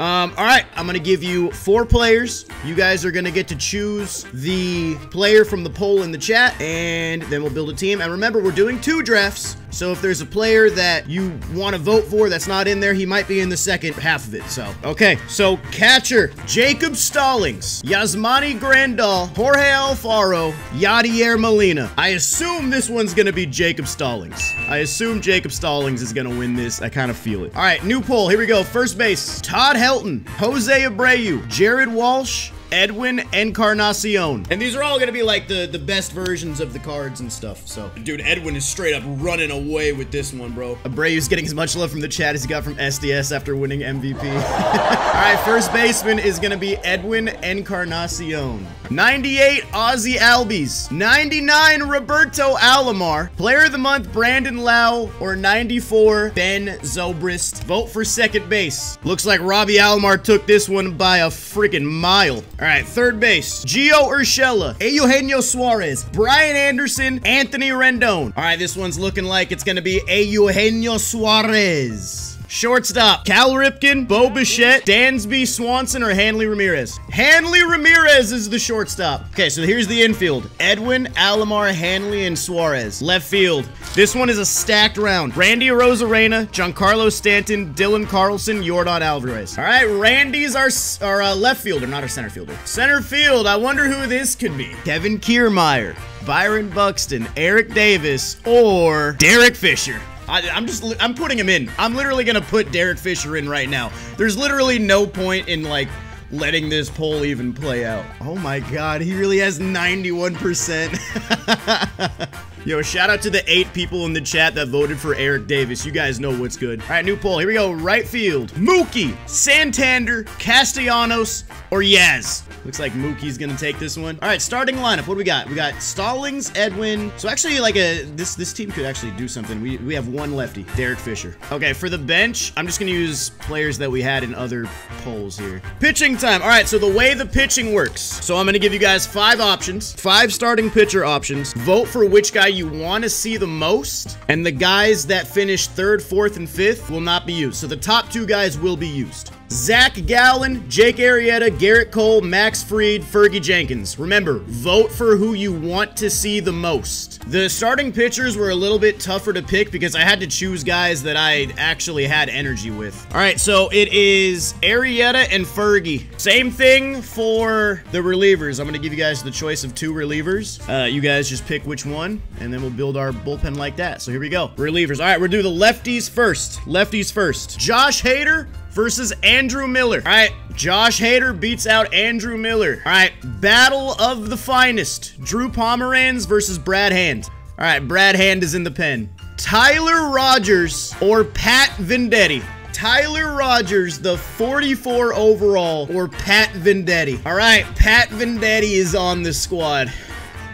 Um, all right, I'm gonna give you four players. You guys are gonna get to choose the player from the poll in the chat, and then we'll build a team. And remember, we're doing two drafts. So if there's a player that you want to vote for that's not in there, he might be in the second half of it. So, okay. So, catcher, Jacob Stallings, Yasmani Grandal, Jorge Alfaro, Yadier Molina. I assume this one's going to be Jacob Stallings. I assume Jacob Stallings is going to win this. I kind of feel it. All right, new poll. Here we go. First base, Todd Helton, Jose Abreu, Jared Walsh, Edwin Encarnacion. And these are all gonna be like the, the best versions of the cards and stuff, so. Dude, Edwin is straight up running away with this one, bro. Abreu's getting as much love from the chat as he got from SDS after winning MVP. all right, first baseman is gonna be Edwin Encarnacion. 98, Ozzy Albies. 99, Roberto Alomar. Player of the month, Brandon Lowe. Or 94, Ben Zobrist. Vote for second base. Looks like Robbie Alomar took this one by a freaking mile. All right, third base. Gio Urshela, Eugenio Suarez, Brian Anderson, Anthony Rendon. All right, this one's looking like it's gonna be Eugenio Suarez. Shortstop, Cal Ripken, Bo Bichette, Dansby Swanson, or Hanley Ramirez? Hanley Ramirez is the shortstop. Okay, so here's the infield. Edwin, Alomar, Hanley, and Suarez. Left field. This one is a stacked round. Randy Arozarena, Giancarlo Stanton, Dylan Carlson, Jordan Alvarez. All right, Randy's our, our uh, left fielder, not our center fielder. Center field, I wonder who this could be. Kevin Kiermaier, Byron Buxton, Eric Davis, or Derek Fisher. I, am just, I'm putting him in. I'm literally gonna put Derek Fisher in right now. There's literally no point in like letting this poll even play out. Oh my god, he really has 91%. Yo, shout out to the eight people in the chat that voted for Eric Davis. You guys know what's good. All right, new poll. Here we go. Right field. Mookie, Santander, Castellanos, or Yaz. Looks like Mookie's gonna take this one. All right, starting lineup. What do we got? We got Stallings, Edwin. So actually, like a this this team could actually do something. We we have one lefty, Derek Fisher. Okay, for the bench, I'm just gonna use players that we had in other polls here. Pitching time. All right, so the way the pitching works. So I'm gonna give you guys five options, five starting pitcher options. Vote for which guy you want to see the most, and the guys that finish third, fourth, and fifth will not be used. So the top two guys will be used. Zach Gallen, Jake Arrieta, Gerrit Cole, Max Fried, Fergie Jenkins. Remember, vote for who you want to see the most. The starting pitchers were a little bit tougher to pick because I had to choose guys that I actually had energy with. All right, so it is Arrieta and Fergie. Same thing for the relievers. I'm going to give you guys the choice of two relievers. Uh, you guys just pick which one, and then we'll build our bullpen like that. So here we go. Relievers. All right, we'll do the lefties first. Lefties first. Josh Hader versus Andrew Miller. All right, Josh Hader beats out Andrew Miller. All right, battle of the finest. Drew Pomeranz versus Brad Hand. All right, Brad Hand is in the pen. Tyler Rogers or Pat Venditti. Tyler Rogers, the 44 overall, or Pat Venditti. All right, Pat Venditti is on the squad.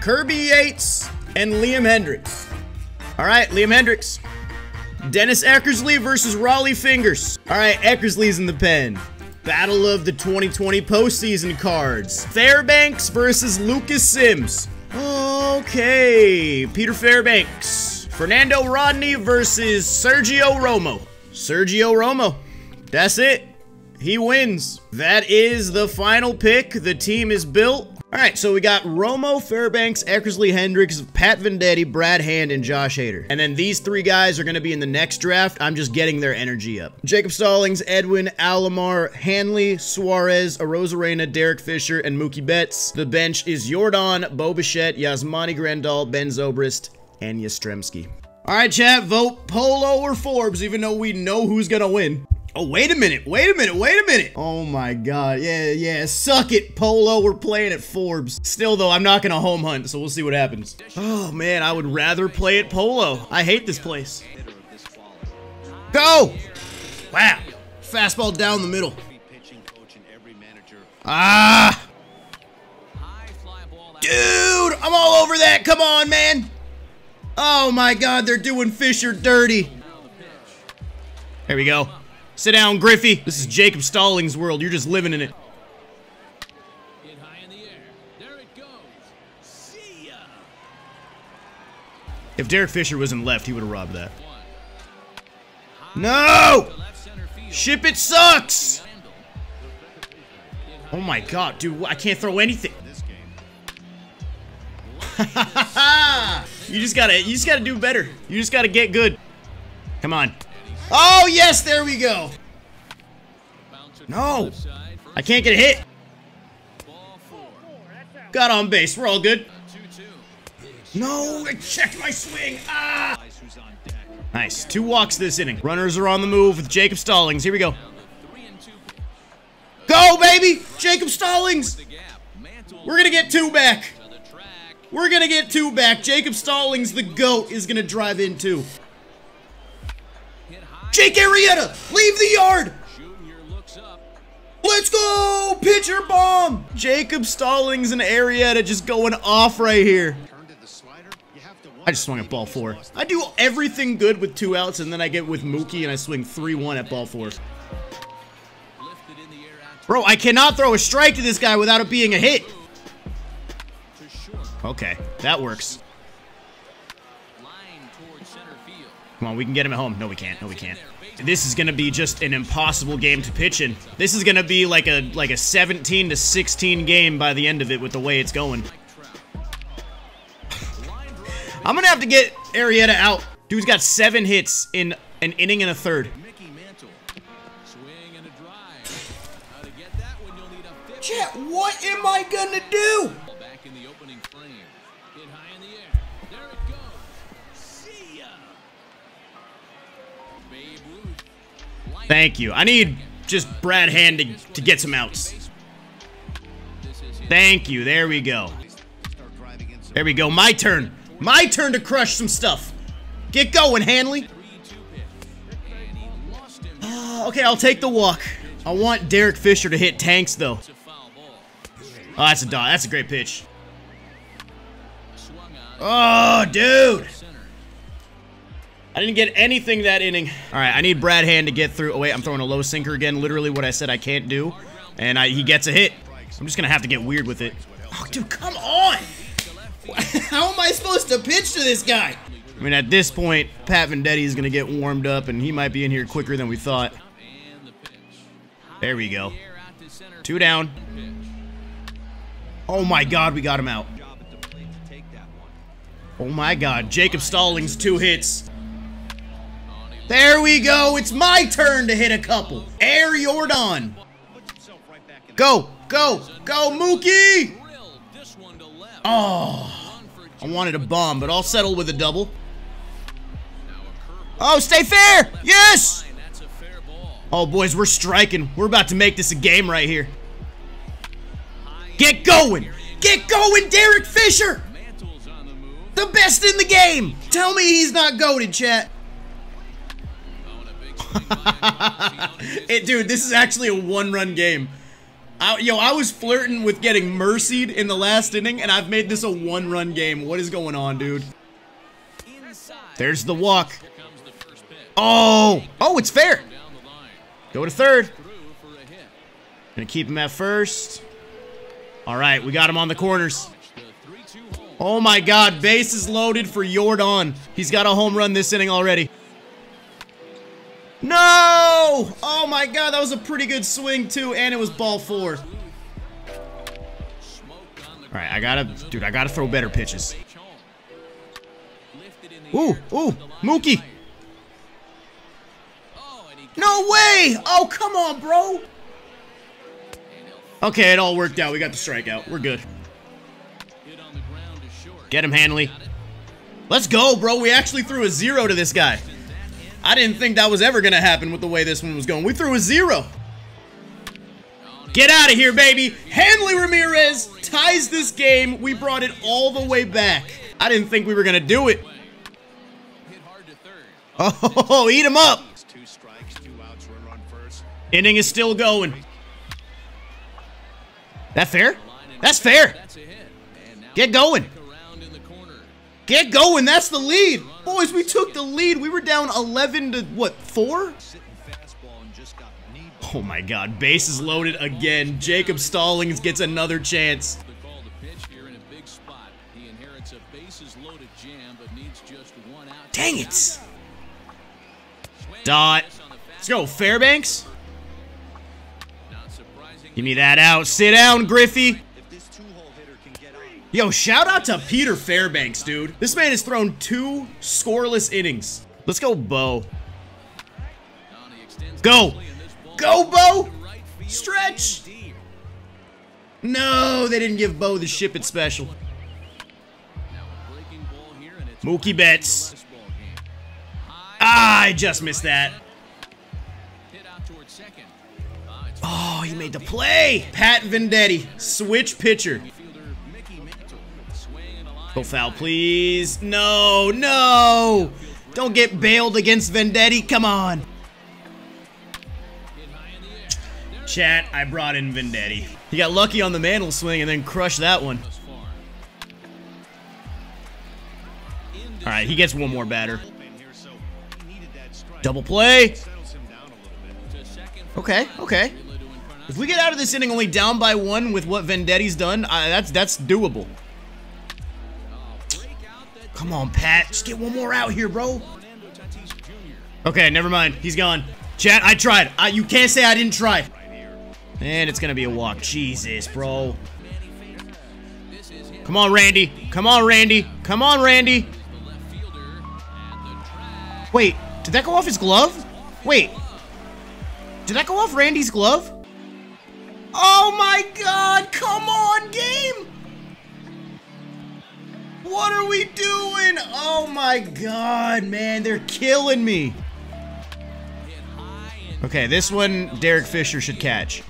Kirby Yates and Liam Hendriks. All right, Liam Hendriks. Dennis Eckersley versus Rollie Fingers. All right, Eckersley's in the pen. Battle of the 2020 postseason cards. Fairbanks versus Lucas Sims. Okay, Peter Fairbanks. Fernando Rodney versus Sergio Romo. Sergio Romo. That's it. He wins. That is the final pick. The team is built. All right, so we got Romo, Fairbanks, Eckersley, Hendriks, Pat Venditti, Brad Hand, and Josh Hader. And then these three guys are going to be in the next draft. I'm just getting their energy up. Jacob Stallings, Edwin, Alomar, Hanley, Suarez, Arozarena, Derek Fisher, and Mookie Betts. The bench is Jordan, Bo Bichette, Yasmani Grandal, Ben Zobrist, and Yastrzemski. All right, chat, vote Polo or Forbes, even though we know who's going to win. Oh, wait a minute. Wait a minute. Wait a minute. Oh my god. Yeah, yeah. Suck it, Polo. We're playing at Forbes. Still, though, I'm not going to home hunt, so we'll see what happens. Oh, man. I would rather play at Polo. I hate this place. Go! Wow. Fastball down the middle. Ah! Dude, I'm all over that. Come on, man. Oh my god, they're doing Fisher dirty. There we go. Sit down, Griffey. This is Jacob Stallings' world. You're just living in it. If Derek Fisher wasn't left, he would have robbed that. No! Ship it sucks! Oh my god, dude, I can't throw anything. you just gotta, you just gotta do better. You just gotta get good. Come on. Oh, yes, there we go. No. I can't get a hit. Got on base. We're all good. No, I checked my swing. Ah. Nice. Two walks this inning. Runners are on the move with Jacob Stallings. Here we go. Go, baby! Jacob Stallings! We're gonna get two back. We're gonna get two back. Jacob Stallings, the GOAT, is gonna drive in two. Jake Arrieta, leave the yard! Let's go! Pitcher bomb! Jacob Stallings and Arrieta just going off right here. I just swung at ball four. I do everything good with two outs, and then I get with Mookie and I swing 3-1 at ball four. Bro, I cannot throw a strike to this guy without it being a hit. Okay, that works. Come on, we can get him at home. No, we can't. No, we can't. This is gonna be just an impossible game to pitch in. This is gonna be like a like a 17 to 16 game by the end of it with the way it's going. I'm gonna have to get Arrieta out. Dude's got seven hits in an inning and a third. Chat, what am I gonna do? Thank you. I need just Brad Hand to, to get some outs. Thank you. There we go. There we go. My turn. My turn to crush some stuff. Get going, Hanley. Uh, okay, I'll take the walk. I want Derek Fisher to hit tanks, though. Oh, that's a dot. That's a great pitch. Oh, dude. I didn't get anything that inning. All right, I need Brad Hand to get through. Oh, wait, I'm throwing a low sinker again. Literally what I said I can't do. And I, he gets a hit. I'm just going to have to get weird with it. Oh, dude, come on. How am I supposed to pitch to this guy? I mean, at this point, Pat Venditti is going to get warmed up, and he might be in here quicker than we thought. There we go. Two down. Oh my god, we got him out. Oh my god, Jacob Stallings, two hits. There we go. It's my turn to hit a couple. Air Jordan. Go, go, go, Mookie. Oh, I wanted a bomb, but I'll settle with a double. Oh, stay fair. Yes. Oh, boys, we're striking. We're about to make this a game right here. Get going. Get going, Derek Fisher. The best in the game. Tell me he's not goaded, chat. it, dude, this is actually a one-run game. I, yo, I was flirting with getting mercied in the last inning, and I've made this a one-run game. What is going on, dude? There's the walk. Oh! Oh, it's fair! Go to third. Gonna keep him at first. All right, we got him on the corners. Oh my god, base is loaded for Jordan. He's got a home run this inning already. No! Oh my god, that was a pretty good swing too, and it was ball four. Alright, I gotta, dude, I gotta throw better pitches. Ooh, ooh, Mookie. No way! Oh, come on, bro. Okay, it all worked out. We got the strikeout. We're good. Get him, Hanley. Let's go, bro. We actually threw a zero to this guy. I didn't think that was ever going to happen with the way this one was going. We threw a zero. Get out of here, baby. Hanley Ramirez ties this game. We brought it all the way back. I didn't think we were going to do it. Oh, eat him up. Inning is still going. That fair? That's fair. Get going. Get going. That's the lead. Boys, we took the lead. We were down 11 to, what, 4? Oh my god, base is loaded again. Jacob Stallings gets another chance. Dang it! Dot. Let's go, Fairbanks. Give me that out. Sit down, Griffey. Yo, shout out to Peter Fairbanks, dude. This man has thrown two scoreless innings. Let's go, Bo. Go. Go, Bo. Stretch. No, they didn't give Bo the ship it special. Mookie Betts. Ah, I just missed that. Oh, he made the play. Pat Venditti, switch pitcher. Go foul, please. No, no. Don't get bailed against Venditti. Come on. Chat, I brought in Venditti. He got lucky on the Mantle swing and then crushed that one. All right, he gets one more batter. Double play. Okay, okay. If we get out of this inning only down by one with what Venditti's done, uh, that's that's doable. Come on, Pat. Just get one more out here, bro. Okay, never mind. He's gone. Chat, I tried. Uh, you can't say I didn't try. And it's gonna be a walk. Jesus, bro. Come on, Randy. Come on, Randy. Come on, Randy. Wait, did that go off his glove? Wait. Did that go off Randy's glove? Oh my god, come on, game! What are we doing? Oh my god, man, they're killing me. Okay, this one Derek Fisher should catch.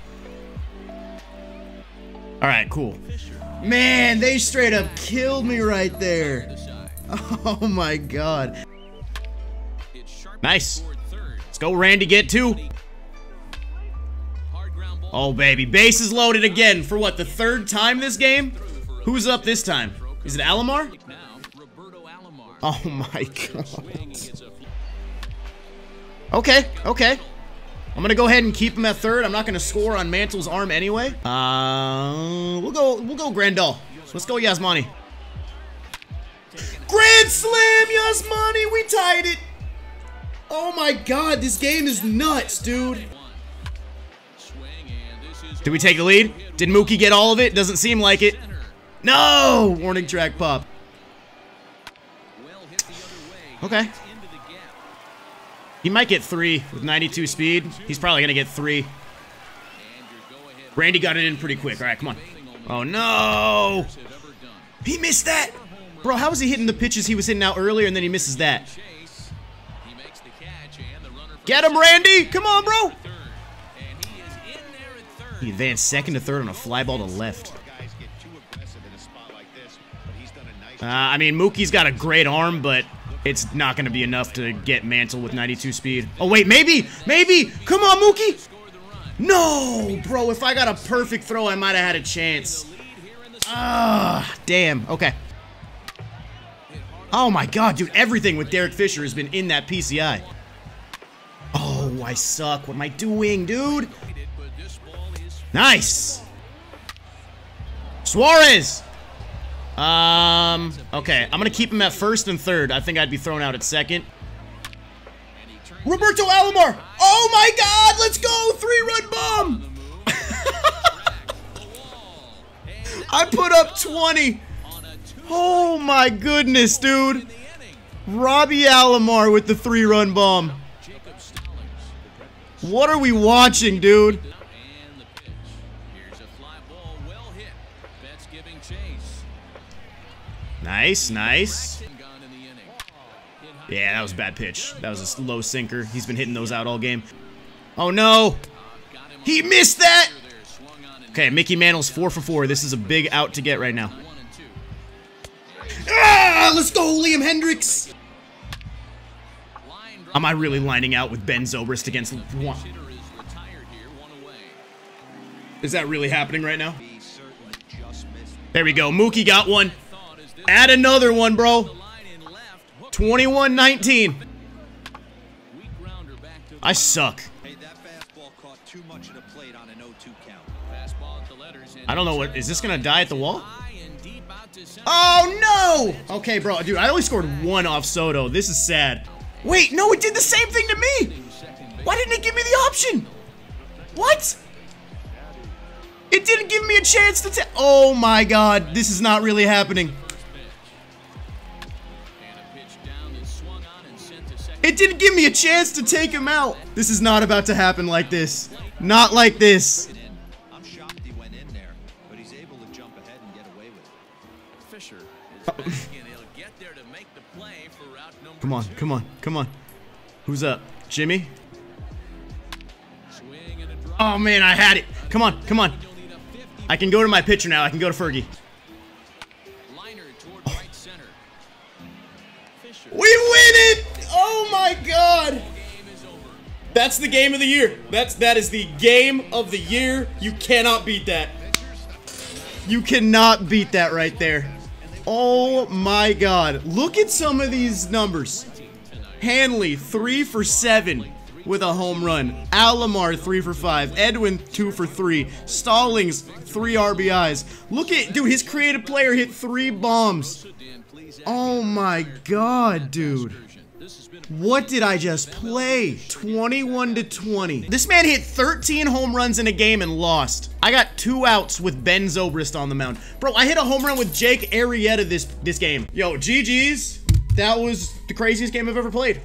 Alright, cool. Man, they straight up killed me right there. Oh my god. Nice. Let's go, Randy, get two. Oh, baby. Base is loaded again for what, the third time this game? Who's up this time? Is it Alomar? Oh my god. Okay, okay. I'm gonna go ahead and keep him at third. I'm not gonna score on Mantle's arm anyway. Uh, we'll go, we'll go Grandal. So let's go Yasmani. Grand Slam, Yasmani, we tied it. Oh my god, this game is nuts, dude. Did we take the lead? Did Mookie get all of it? Doesn't seem like it. No! Warning track pop. Okay. He might get three with 92 speed. He's probably going to get three. Randy got it in pretty quick. All right, come on. Oh, no! He missed that! Bro, how was he hitting the pitches he was hitting out earlier and then he misses that? Get him, Randy! Come on, bro! He advanced second to third on a fly ball to left. Uh, I mean, Mookie's got a great arm, but it's not going to be enough to get Mantle with 92 speed. Oh, wait, maybe! Maybe! Come on, Mookie! No! Bro, if I got a perfect throw, I might have had a chance. Ah, damn. Okay. Oh my god, dude, everything with Derek Fisher has been in that PCI. Oh, I suck. What am I doing, dude? Nice. Suarez. Um, okay. I'm to keep him at first and third. I think I'd be thrown out at second. Roberto Alomar. Oh my god, let's go. Three-run bomb. I put up 20. Oh my goodness, dude. Robbie Alomar with the three-run bomb. What are we watching, dude? Nice, nice. Yeah, that was a bad pitch. That was a low sinker. He's been hitting those out all game. Oh, no. He missed that. Okay, Mickey Mantle's four for four. This is a big out to get right now. Ah, let's go, Liam Hendriks. Am I really lining out with Ben Zobrist against one? Is that really happening right now? There we go. Mookie got one. Add another one, bro. 21-19. I suck. I don't know what, is this gonna die at the wall? Oh no! Okay, bro, dude, I only scored one off Soto. This is sad. Wait, no, it did the same thing to me! Why didn't it give me the option? What? It didn't give me a chance to. Oh my god, this is not really happening. It didn't give me a chance to take him out. This is not about to happen like this. Not like this. I'm shocked he went in there, but he's able to jump ahead and get away with it. Fisher is back and there to make the play for route number Come on, come on, come on. Who's up? Jimmy? Swing and a drop. Oh man, I had it. Come on, come on. You'll need a 50 I can go to my pitcher now. I can go to Fergie. liner toward oh. right center. Fisher. We win it! Oh my god! That's the game of the year. That's that is the game of the year. You cannot beat that. You cannot beat that right there. Oh my god. Look at some of these numbers. Hanley, 3 for 7 with a home run. Alomar, 3 for 5. Edwin, 2 for 3. Stallings, 3 RBIs. Look at, dude, his creative player hit 3 bombs. Oh my god, dude. What did I just play? 21 to 20. This man hit 13 home runs in a game and lost. I got two outs with Ben Zobrist on the mound. Bro, I hit a home run with Jake Arrieta this this game. Yo, GG's. That was the craziest game I've ever played.